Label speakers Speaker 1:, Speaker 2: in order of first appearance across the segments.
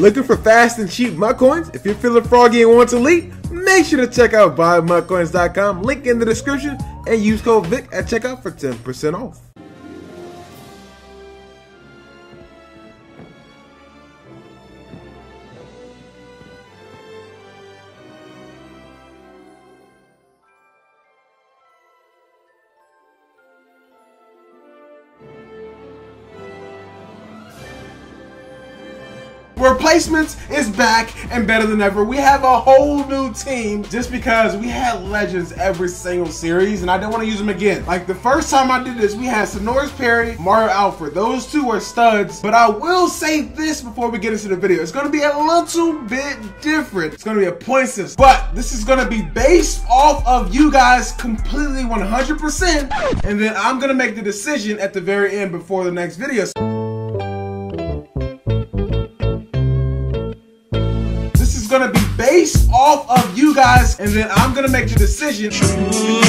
Speaker 1: Looking for fast and cheap MUT coins? If you're feeling froggy and want to leak, make sure to check out buymutcoins.com. Link in the description and use code VIC at checkout for 10% off. Replacements is back and better than ever. We have a whole new team just because we had legends every single series and I don't want to use them again. Like the first time I did this, we had Senorise Perry, Mario Alford. Those two were studs, but I will say this before we get into the video. It's going to be a little bit different. It's going to be a point system, but this is going to be based off of you guys completely 100% and then I'm going to make the decision at the very end before the next video. gonna off of you guys, and then I'm gonna make the decision.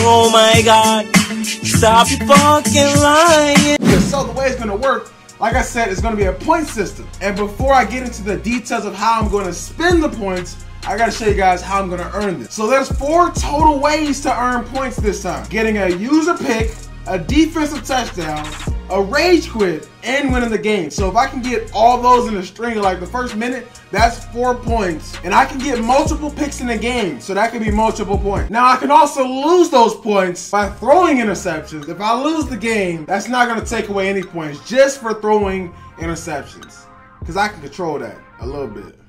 Speaker 2: Oh my god, stop fucking lying.
Speaker 1: So the way it's gonna work, like I said, it's gonna be a point system. And before I get into the details of how I'm gonna spend the points, I gotta show you guys how I'm gonna earn this. So there's four total ways to earn points this time. Getting a user pick, a defensive touchdown, a rage quit, and winning the game. So if I can get all those in a string, like the first minute, that's four points. And I can get multiple picks in a game, so that could be multiple points. Now I can also lose those points by throwing interceptions. If I lose the game, that's not gonna take away any points just for throwing interceptions. Because I can control that a little bit.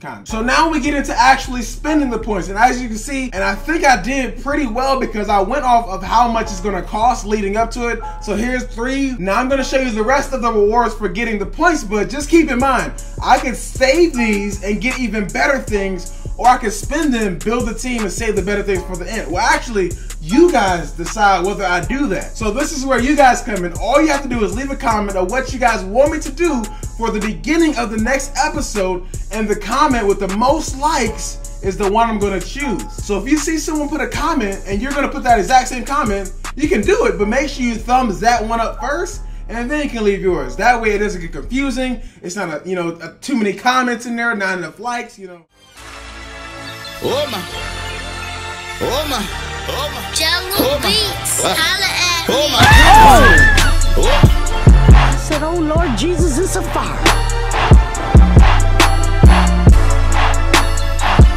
Speaker 1: Kind of. So now we get into actually spending the points. And as you can see, and I think I did pretty well because I went off of how much it's gonna cost leading up to it. So here's three. Now I'm gonna show you the rest of the rewards for getting the points, but just keep in mind, I can save these and get even better things or I can spend them, build the team, and save the better things for the end. Well, actually, you guys decide whether I do that. So this is where you guys come in. All you have to do is leave a comment of what you guys want me to do for the beginning of the next episode, and the comment with the most likes is the one I'm gonna choose. So if you see someone put a comment and you're gonna put that exact same comment, you can do it, but make sure you thumbs that one up first and then you can leave yours. That way it doesn't get confusing. It's not a, you know, a, too many comments in there, not enough likes, you know.
Speaker 3: Oh my. Oh my. Oh.
Speaker 4: Jungle my. Beats. Uh, Holla at
Speaker 3: oh
Speaker 4: me.
Speaker 3: My. Oh.
Speaker 5: I said, oh Lord Jesus, it's a fire.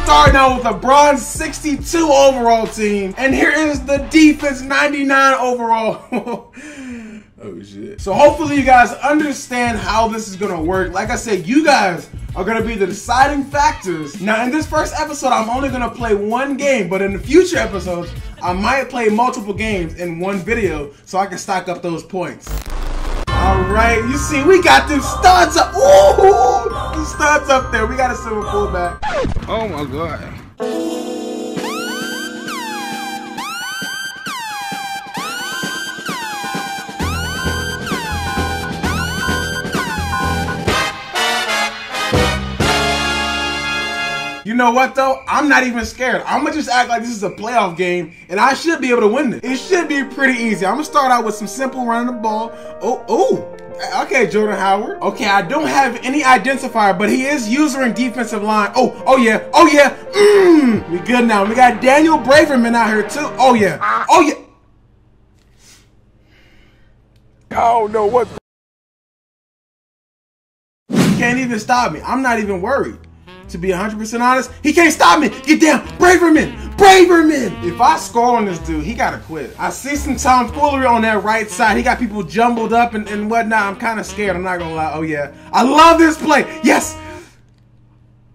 Speaker 1: Starting out with a bronze 62 overall team. And here is the defense 99 overall. Oh shit. So hopefully you guys understand how this is gonna work. Like I said, you guys are gonna be the deciding factors. Now in this first episode, I'm only gonna play one game, but in the future episodes, I might play multiple games in one video so I can stock up those points. Alright, you see, we got them studs up. Ooh, the studs up there. We got a silver fullback.
Speaker 3: Oh my god.
Speaker 1: You know what though? I'm not even scared. I'm gonna just act like this is a playoff game and I should be able to win this. It should be pretty easy. I'm gonna start out with some simple running the ball. Oh, oh. Okay, Jordan Howard. Okay, I don't have any identifier, but he is user and defensive line. Oh, oh yeah, oh yeah. Mmm, we good now. We got Daniel Braverman out here too. Oh yeah, oh yeah. Oh no, what? You can't even stop me. I'm not even worried to be 100% honest, he can't stop me. Get down. Braverman. Braverman. If I score on this dude, he got to quit. I see some tomfoolery on that right side. He got people jumbled up and, and whatnot. I'm kind of scared. I'm not going to lie. Oh, yeah. I love this play. Yes.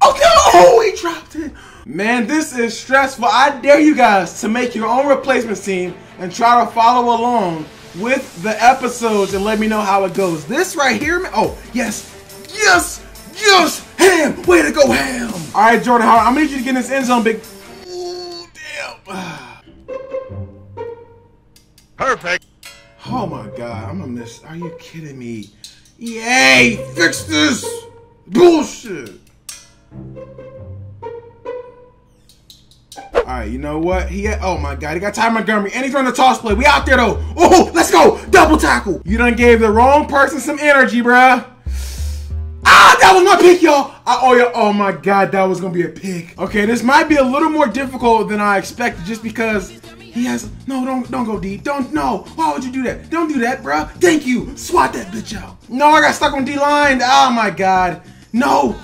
Speaker 1: Oh, no. Oh, he dropped it. Man, this is stressful. I dare you guys to make your own replacement team and try to follow along with the episodes and let me know how it goes. This right here, man. Oh, yes. Yes. Yes. Ham! Way to go, Ham! All right, Jordan Howard, I'm gonna need you to get in this end zone, big. Ooh,
Speaker 3: damn. Perfect.
Speaker 1: Oh my God, I'm gonna miss. Are you kidding me? Yay! Fix this bullshit. All right, you know what? He had, oh my God, he got Ty Montgomery, and he's running the toss play. We out there though. Oh, let's go, double tackle. You done gave the wrong person some energy, bruh. Pick, y'all. I, oh, yeah, oh my God, that was gonna be a pick. Okay, this might be a little more difficult than I expected, just because he has. No, don't, don't go deep. Don't. No. Why would you do that? Don't do that, bruh. Thank you. Swat that bitch out. No, I got stuck on D line. Oh my God. No.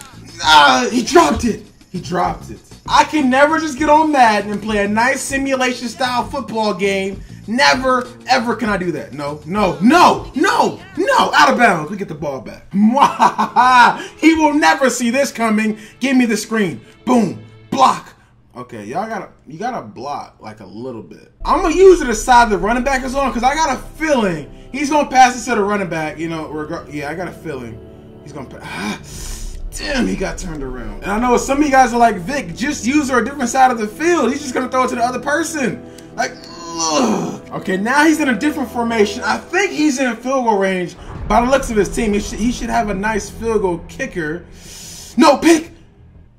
Speaker 1: Ah, he dropped it. He dropped it. I can never just get on Madden and play a nice simulation style football game. Never, ever can I do that. No, no, no, no, no. Out of bounds. We get the ball back. he will never see this coming. Give me the screen. Boom. Block. Okay, y'all gotta you gotta block like a little bit. I'm gonna use it aside the running back is on because I got a feeling he's gonna pass it to the running back. You know. Yeah, I got a feeling he's gonna. pass. Damn, he got turned around. And I know some of you guys are like, Vic, just use her a different side of the field. He's just gonna throw it to the other person. Like. Okay, now he's in a different formation. I think he's in field goal range. By the looks of his team, he should, he should have a nice field goal kicker. No, pick!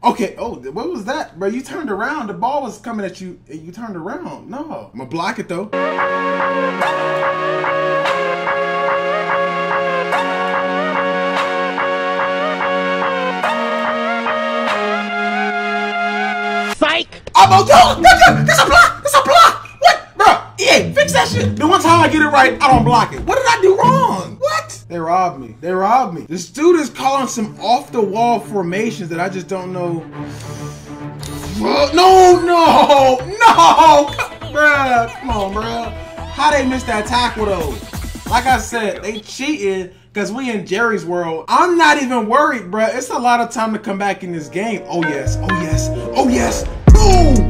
Speaker 1: Okay, oh, what was that, bro? You turned around. The ball was coming at you. and You turned around. No, I'm gonna block it though.
Speaker 5: Psych!
Speaker 1: I'm gonna go. That's a block. A block. What, bro? Yeah, fix that shit. The one time I get it right, I don't block it. What did I do wrong? What? They robbed me. They robbed me. This dude is calling some off the wall formations that I just don't know. Oh, no, no, no, bruh. Come on, bruh. How they missed that tackle though? Like I said, they cheated because we in Jerry's world. I'm not even worried, bruh. It's a lot of time to come back in this game. Oh yes, oh yes, oh yes.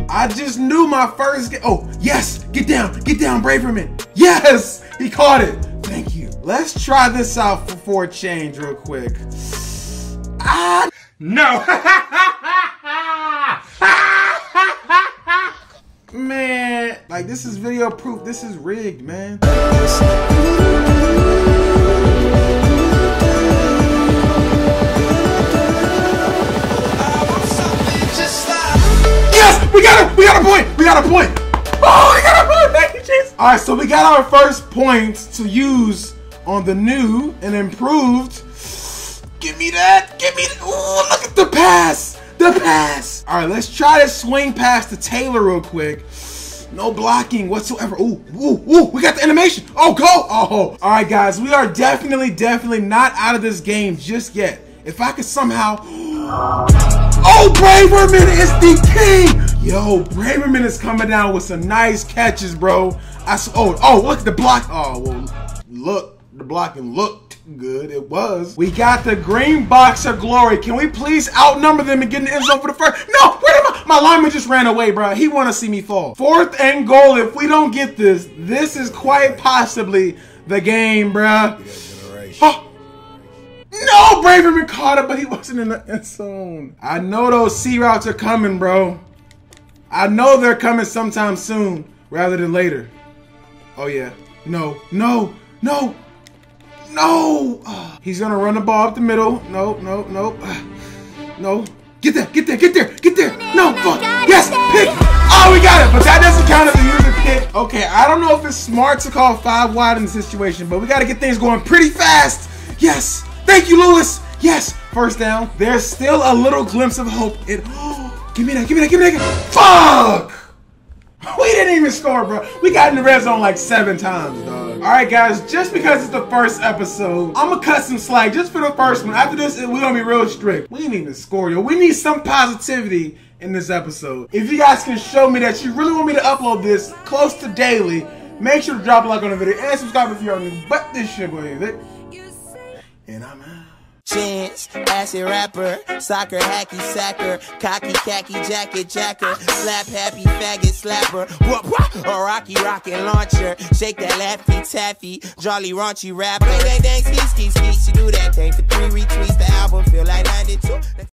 Speaker 1: I just knew my first game. Oh yes, get down, get down, Braverman. Yes, he caught it. Thank you. Let's try this out for, for a change real quick. Ah,
Speaker 3: No.
Speaker 1: man. Like this is video proof. This is rigged, man. We got it. We got a point. We got a point. Oh, we got a point. Thank you, Jesus. All right, so we got our first points to use on the new and improved. Give me that. Give me. Oh, look at the pass. The pass. All right, let's try to swing past the Taylor real quick. No blocking whatsoever. Ooh, ooh, ooh, we got the animation. Oh, go. Oh, all right, guys. We are definitely, definitely not out of this game just yet. If I could somehow. Oh, Braverman is the king. Yo, Braverman is coming down with some nice catches, bro. I s- oh, oh, look at the block. Oh, well, look, the blocking looked good. It was. We got the green box of glory. Can we please outnumber them and get in the end zone for the first? No, where am I? My lineman just ran away, bro. He want to see me fall. Fourth and goal. If we don't get this, this is quite possibly the game, bro. Oh. No, Braverman caught it, but he wasn't in the end zone. I know those C routes are coming, bro. I know they're coming sometime soon rather than later. Oh, yeah. No, no, no, no. He's going to run the ball up the middle. No, no, no. No. Get there, get there, get there, get there. No, fuck. Yes, pick. Oh, we got it, but that doesn't count as a user pick. Okay, I don't know if it's smart to call five wide in the situation, but we got to get things going pretty fast. Yes. Thank you, Lewis. Yes. First down. There's still a little glimpse of hope. It. Give me that. Give me that. Give me that. Fuck. We didn't even score, bro. We got in the red zone like seven times, dog. All right, guys. Just because it's the first episode, I'm gonna cut some slack just for the first one. After this, we're gonna be real strict. We didn't even score, yo. We need some positivity in this episode. If you guys can show me that you really want me to upload this close to daily, make sure to drop a like on the video and subscribe if you're new. But this shit, boy, Vic. And I'm out.
Speaker 2: Chance, acid rapper, soccer, hacky sacker, cocky, khaki, jacket, jacker, slap happy, faggot, slapper, whoop, whoop, a rocky, rocket launcher, shake that laffy, taffy, jolly, raunchy rapper, bang, bang, bang, ski, ski, ski, she do that thing for three retweets, the album feel like 92.